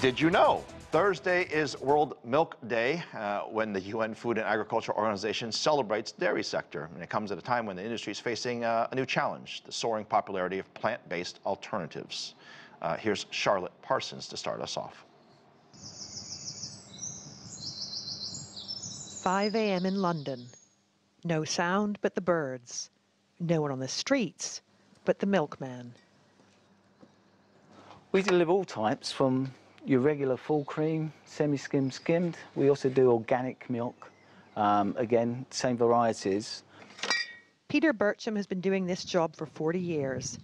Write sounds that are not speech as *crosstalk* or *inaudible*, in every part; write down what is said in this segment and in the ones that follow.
Did you know? Thursday is World Milk Day uh, when the UN Food and Agriculture Organization celebrates dairy sector. And it comes at a time when the industry is facing uh, a new challenge, the soaring popularity of plant-based alternatives. Uh, here's Charlotte Parsons to start us off. 5 a.m. in London. No sound but the birds. No one on the streets but the milkman. We deliver all types from your regular full cream, semi-skimmed, skimmed. We also do organic milk. Um, again, same varieties. Peter Bircham has been doing this job for 40 years.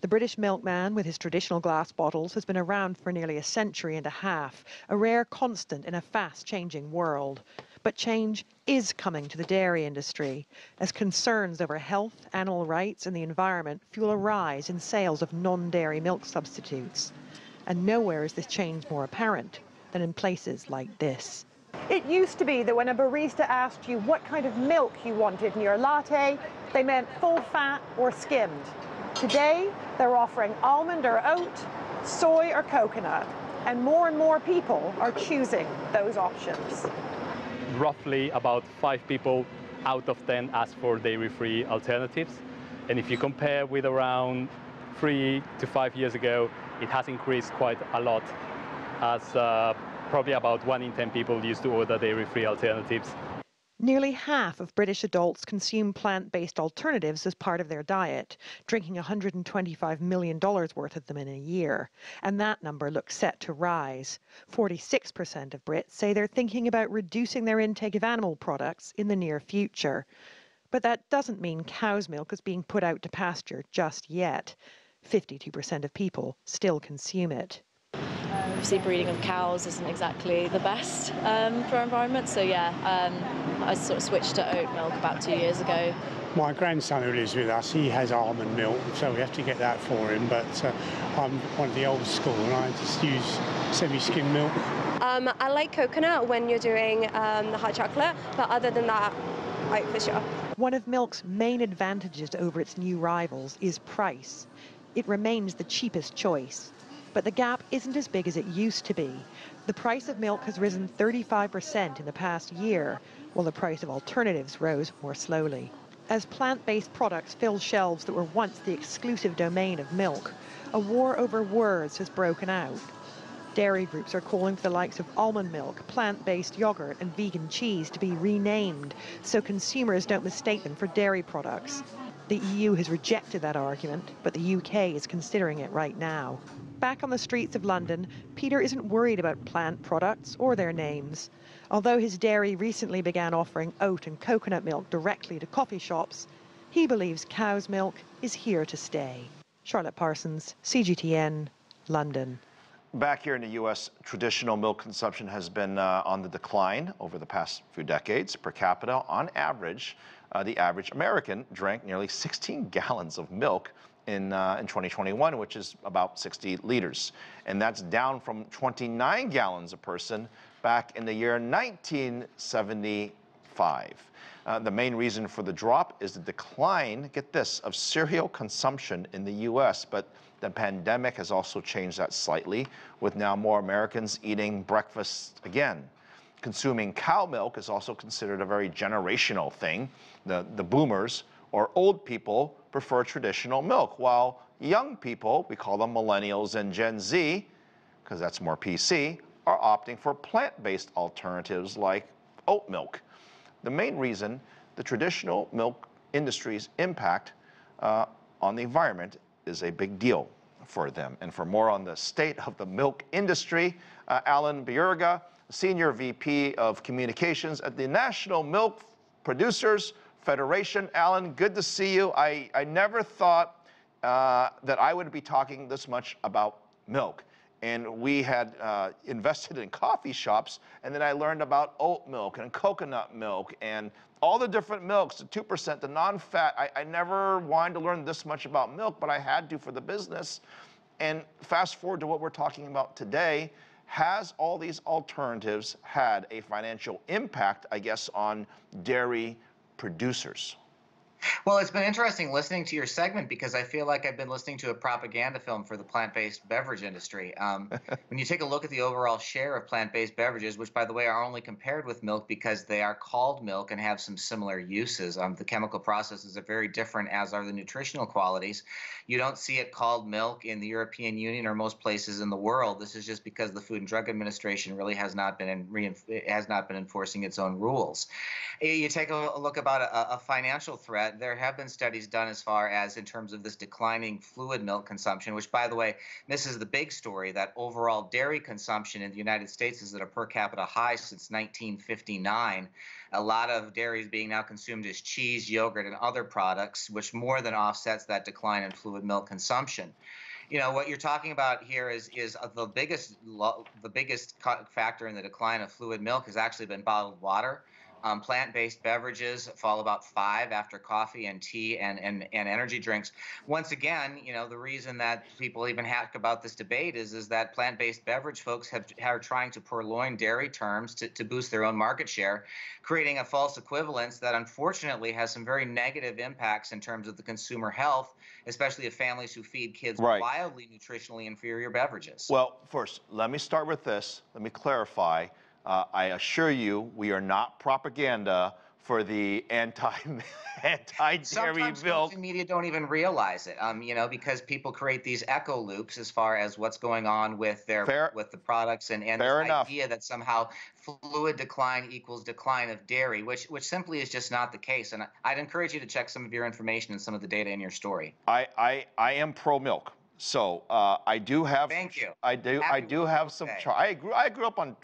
The British milkman with his traditional glass bottles has been around for nearly a century and a half, a rare constant in a fast-changing world. But change is coming to the dairy industry as concerns over health, animal rights and the environment fuel a rise in sales of non-dairy milk substitutes. And nowhere is this change more apparent than in places like this. It used to be that when a barista asked you what kind of milk you wanted in your latte, they meant full fat or skimmed. Today, they're offering almond or oat, soy or coconut, and more and more people are choosing those options roughly about five people out of 10 ask for dairy-free alternatives. And if you compare with around three to five years ago, it has increased quite a lot as uh, probably about one in 10 people used to order dairy-free alternatives. Nearly half of British adults consume plant-based alternatives as part of their diet, drinking $125 million worth of them in a year. And that number looks set to rise. 46% of Brits say they're thinking about reducing their intake of animal products in the near future. But that doesn't mean cow's milk is being put out to pasture just yet. 52% of people still consume it obviously breeding of cows isn't exactly the best um, for our environment. So yeah, um, I sort of switched to oat milk about two years ago. My grandson who lives with us, he has almond milk, so we have to get that for him. But uh, I'm one of the old school, and I just use semi-skim milk. Um, I like coconut when you're doing um, the hot chocolate, but other than that, like for sure. One of milk's main advantages over its new rivals is price. It remains the cheapest choice. But the gap isn't as big as it used to be. The price of milk has risen 35% in the past year, while the price of alternatives rose more slowly. As plant-based products fill shelves that were once the exclusive domain of milk, a war over words has broken out. Dairy groups are calling for the likes of almond milk, plant-based yogurt and vegan cheese to be renamed so consumers don't mistake them for dairy products. The EU has rejected that argument, but the UK is considering it right now. Back on the streets of London, Peter isn't worried about plant products or their names. Although his dairy recently began offering oat and coconut milk directly to coffee shops, he believes cow's milk is here to stay. Charlotte Parsons, CGTN, London. Back here in the U.S., traditional milk consumption has been uh, on the decline over the past few decades. Per capita, on average, uh, the average American drank nearly 16 gallons of milk in, uh, in 2021, which is about 60 liters. And that's down from 29 gallons a person back in the year 1975. Uh, the main reason for the drop is the decline, get this, of cereal consumption in the U.S., but the pandemic has also changed that slightly, with now more Americans eating breakfast again. Consuming cow milk is also considered a very generational thing. The, the boomers or old people prefer traditional milk, while young people, we call them millennials and Gen Z, because that's more PC, are opting for plant-based alternatives like oat milk. The main reason the traditional milk industry's impact uh, on the environment is a big deal for them. And for more on the state of the milk industry, uh, Alan Bjerga, Senior VP of Communications at the National Milk Producers Federation. Alan, good to see you. I, I never thought uh, that I would be talking this much about milk. And we had uh, invested in coffee shops, and then I learned about oat milk and coconut milk and all the different milks, the 2%, the non-fat. I, I never wanted to learn this much about milk, but I had to for the business. And fast forward to what we're talking about today, has all these alternatives had a financial impact, I guess, on dairy producers? Well, it's been interesting listening to your segment because I feel like I've been listening to a propaganda film for the plant based beverage industry. Um, *laughs* when you take a look at the overall share of plant based beverages, which, by the way, are only compared with milk because they are called milk and have some similar uses, um, the chemical processes are very different, as are the nutritional qualities. You don't see it called milk in the European Union or most places in the world. This is just because the Food and Drug Administration really has not been in, has not been enforcing its own rules. You take a look about a, a financial threat there have been studies done as far as in terms of this declining fluid milk consumption, which, by the way, this is the big story that overall dairy consumption in the United States is at a per capita high since 1959. A lot of dairy is being now consumed as cheese, yogurt, and other products, which more than offsets that decline in fluid milk consumption you know what you're talking about here is is uh, the biggest the biggest factor in the decline of fluid milk has actually been bottled water um, plant-based beverages fall about five after coffee and tea and, and, and energy drinks. Once again, you know, the reason that people even hack about this debate is, is that plant-based beverage folks have, are trying to purloin dairy terms to, to boost their own market share, creating a false equivalence that unfortunately has some very negative impacts in terms of the consumer health, especially of families who feed kids right. wildly nutritionally inferior beverages. Well, first, let me start with this. Let me clarify. Uh, I assure you, we are not propaganda for the anti *laughs* anti dairy milk. Media don't even realize it. Um, you know, because people create these echo loops as far as what's going on with their Fair. with the products and and enough. idea that somehow fluid decline equals decline of dairy, which which simply is just not the case. And I'd encourage you to check some of your information and some of the data in your story. I I, I am pro milk. So uh, I do have. Thank you. I do. Happy I do have some. birthday. Char- I grew. I grew up on.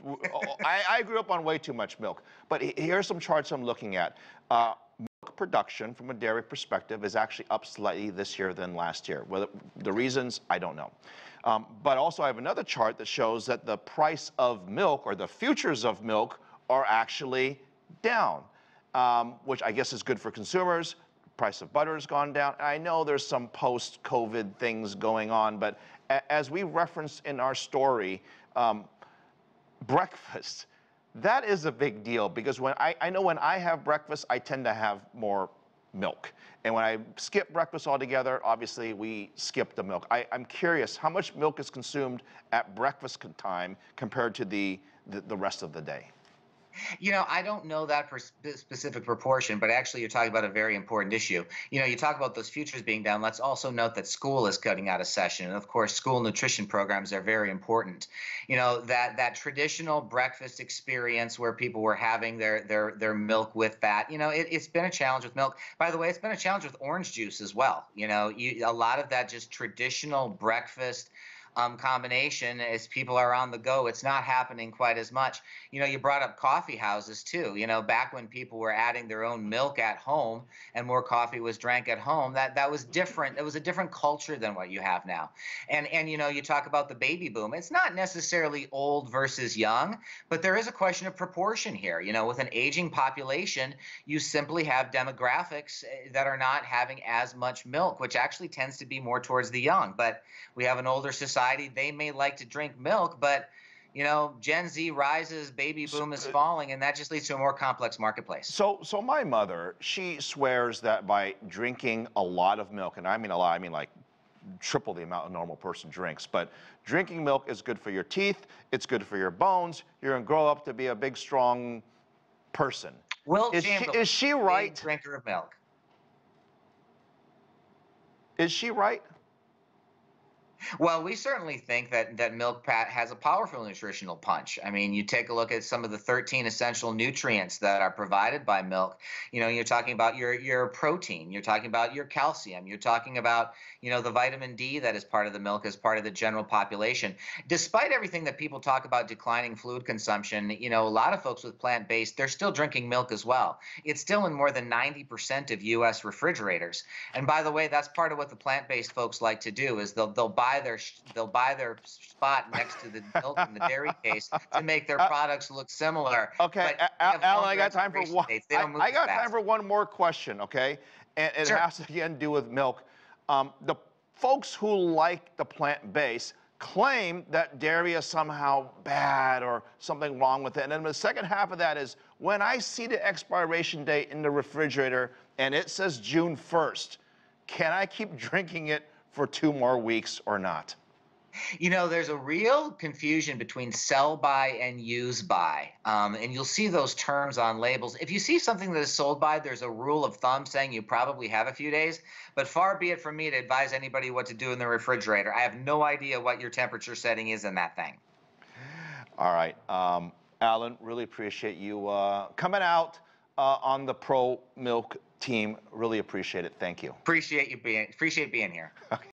I, I grew up on way too much milk. But he- here's some charts I'm looking at. Uh, milk production, from a dairy perspective, is actually up slightly this year than last year. Whether the reasons, I don't know. Um, but also, I have another chart that shows that the price of milk or the futures of milk are actually down, um, which I guess is good for consumers price of butter has gone down. I know there's some post-COVID things going on, but as we referenced in our story, um, breakfast, that is a big deal because when I, I know when I have breakfast, I tend to have more milk. And when I skip breakfast altogether, obviously we skip the milk. I, I'm curious, how much milk is consumed at breakfast time compared to the, the, the rest of the day? You know, I don't know that specific proportion, but actually, you're talking about a very important issue. You know, you talk about those futures being down. Let's also note that school is cutting out of session, and of course, school nutrition programs are very important. You know, that that traditional breakfast experience where people were having their their their milk with that. You know, it, has been a challenge with milk. By the way, it's been a challenge with orange juice as well. You know, you, a lot of that just traditional breakfast um, combination as people are on the go. It's not happening quite as much. You know, you brought up coffee houses too. You know, back when people were adding their own milk at home and more coffee was drank at home, that that was different. It was a different culture than what you have now. And and you know, you talk about the baby boom. It's not necessarily old versus young, but there is a question of proportion here. You know, with an aging population, you simply have demographics eh, that are not having as much milk, which actually tends to be more towards the young. But we have an older society society, they may like to drink milk, but you know, Gen Z rises, baby boom is uh, falling, and that just leads to a more complex marketplace. So, so my mother, she swears that by drinking a lot of milk, and I mean a lot, I mean like triple the amount a normal person drinks, but drinking milk is good for your teeth, it's good for your bones. You're gonna grow up to be a big, strong person. Will is she, is she right? drinker of milk. Is she right? Well, we certainly think that that milk pat has a powerful nutritional punch. I mean, you take a look at some of the 13 essential nutrients that are provided by milk. You know, you're talking about your your protein, you're talking about your calcium, you're talking about, you know, the vitamin D that is part of the milk as part of the general population. Despite everything that people talk about declining fluid consumption, you know, a lot of folks with plant-based, they're still drinking milk as well. It's still in more than 90% of US refrigerators. And by the way, that's part of what the plant-based folks like to do is they'll they'll buy buy their they'll buy their spot next to the milk in the dairy *laughs* case to make their uh, products look similar. Okay, Alan, I got time for one. I, I, got time for one more question. Okay, and it sure. has to again do with milk. Um, the folks who like the plant base claim that dairy is somehow bad or something wrong with it. And then the second half of that is when I see the expiration date in the refrigerator and it says June 1st, can I keep *laughs* drinking it for two more weeks or not? You know, there's a real confusion between sell by and use by. Um, and you'll see those terms on labels. If you see something that is sold by, there's a rule of thumb saying you probably have a few days. But far be it from me to advise anybody what to do in the refrigerator. I have no idea what your temperature setting is in that thing. All right. Um, Alan, really appreciate you uh, coming out uh, on the pro milk team. Really appreciate it. Thank you. Appreciate you being appreciate being here.